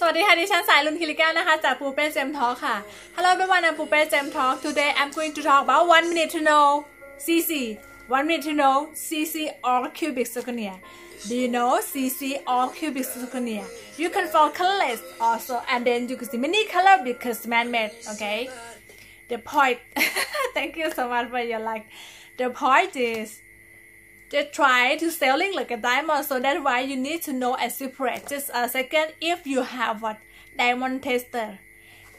สวัสดีค่ะดิฉันสายลุนคิริก้านะคะจากปูเป้เจมทอค่ะ Hello everyone I'm ปูเป้เจมทอ Today I'm going to talk about one minute to know CZ one minute to know CZ or cubic zirconia. Do you know CZ or cubic zirconia? You can find colors also and then you can see many color because man-made okay? The point thank you so much for your like. The point is they try to selling like a diamond so that's why you need to know and separate just a second if you have what diamond tester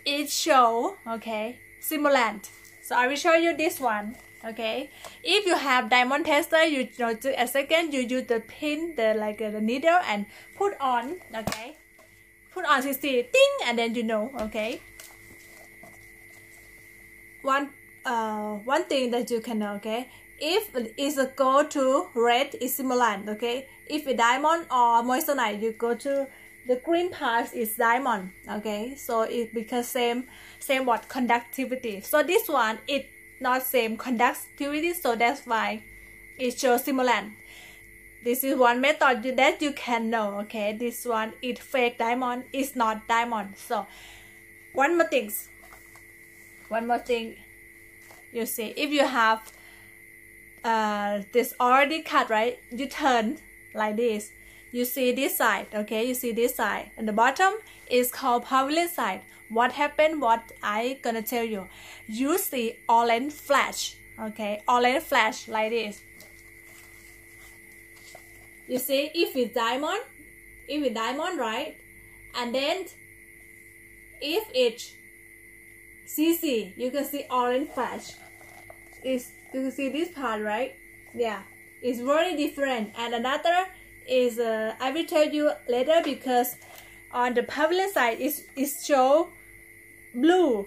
it show okay simulant. So i will show you this one okay? If you have diamond tester you know just a second you use the pin the like uh, the needle and put on okay? Put on 60 ding and then you know okay? One uh one thing that you can know okay? If it's a go to red is simulant okay? If a diamond or moissanite you go to the green part is diamond okay? So it because same same what conductivity. So this one it not same conductivity so that's why it shows simulant this is one method that you can know okay? This one it fake diamond it's not diamond. So one more things. One more thing you see if you have uh, this already cut right you turn like this. You see this side okay? You see this side. And the bottom is called pavilion side. What happened? What i gonna tell you? You see orange flash okay? Orange flash like this. You see if it's diamond if it's diamond right? And then if it's CZ you can see orange flash is you can see this part right? Yeah. It's very different. And another is uh, i will tell you later because on the pavilion side is it show blue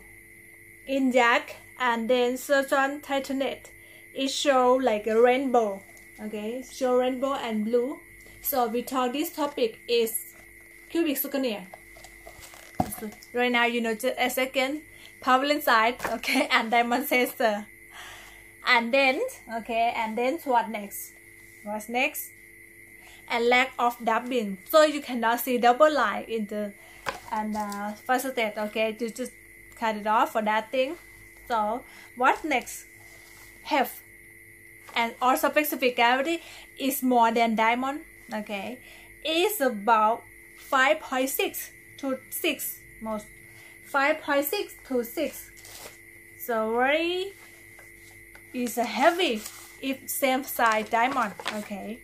in jack and then strontium titanate. It show like a rainbow. Okay? Show rainbow and blue. So we talk this topic is cubic zirconia right now you know just a second pavilion side okay and diamond sensor and then okay and then what next? What's next? And lack of doubling. So you cannot see double line in the and uh, first step okay you just cut it off for that thing. So what next? Have and also specific gravity is more than diamond okay. It's about 5.6 to 6 most 5.6 to 6 so very is a heavy if same size diamond okay?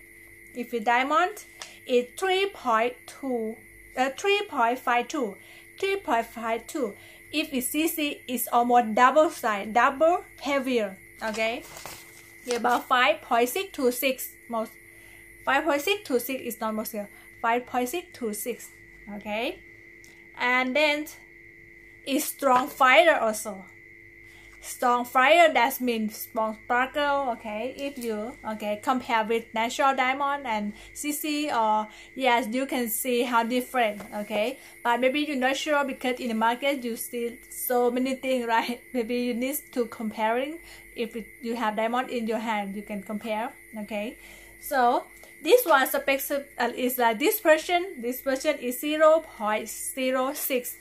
If a diamond is 3.2 uh, 3.52 3.52 if it's CZ is almost double size double heavier okay? About 5.6 to 6 most 5.6 to 6 is most here 5.6 to 6 okay? And then it's strong fighter also. Strong fire that means strong sparkle okay if you okay compare with natural diamond and CZ or yes you can see how different okay. But maybe you're not sure because in the market you see so many things right? Maybe you need to comparing. If it, you have diamond in your hand you can compare okay. So this one uh, is like this person dispersion is 0 0.06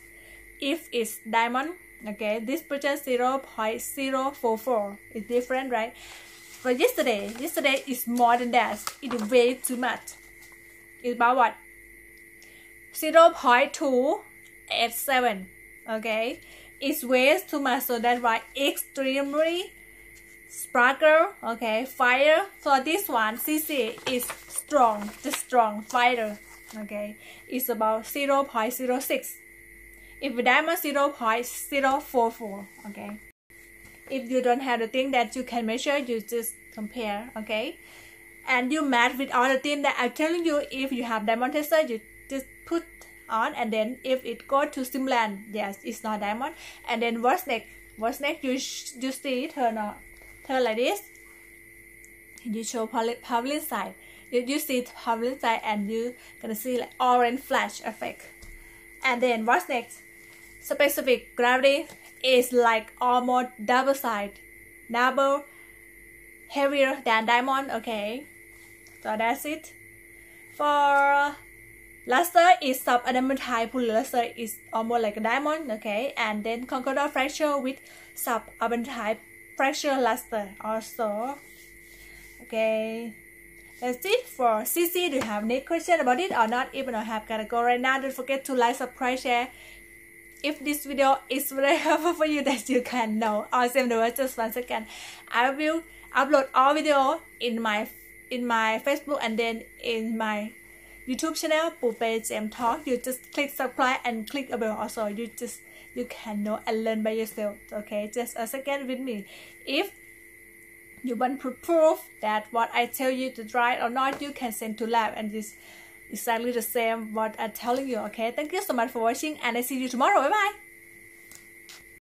if it's diamond okay this purchase 0 0.044 is different right? But yesterday yesterday is more than that. It way too much. It's about what? 0 0.287 okay? It's way too much. So that's why extremely sparkle okay? Fire. So this one CZ is strong. The strong fire okay? It's about 0 0.06 if diamond 0 0.044 okay? If you don't have the thing that you can measure you just compare okay? And you match with all the things that i'm telling you if you have diamond tester you just put on and then if it go to simulant yes it's not diamond. And then what's next? What's next? You you see turn on turn like this. You show public side. You, you see public side and you gonna see like orange flash effect and then what's next? Specific gravity is like almost double side double heavier than diamond okay. So that's it. For luster is sub-adamantine polyluster is almost like a diamond okay. And then conchoidal fracture with sub-adamantine fracture luster also okay that's it for CZ. Do you have any question about it or not? Even I have gotta go right now. Don't forget to like, subscribe, share. If this video is very helpful for you, that you can know. Or same the word just one second. I will upload all video in my in my Facebook and then in my YouTube channel, Pupe Jam Talk. You just click subscribe and click a bell. Also, you just you can know and learn by yourself. Okay, just a second with me. If you want to prove that what I tell you is right or not, you can send to lab and this exactly the same what I'm telling you. Okay, thank you so much for watching and I see you tomorrow. Bye bye.